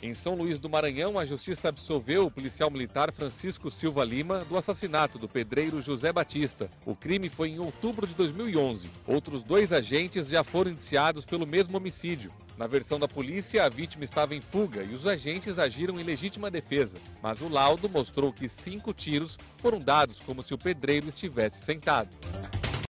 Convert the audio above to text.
Em São Luís do Maranhão, a justiça absolveu o policial militar Francisco Silva Lima do assassinato do pedreiro José Batista. O crime foi em outubro de 2011. Outros dois agentes já foram indiciados pelo mesmo homicídio. Na versão da polícia, a vítima estava em fuga e os agentes agiram em legítima defesa. Mas o laudo mostrou que cinco tiros foram dados como se o pedreiro estivesse sentado.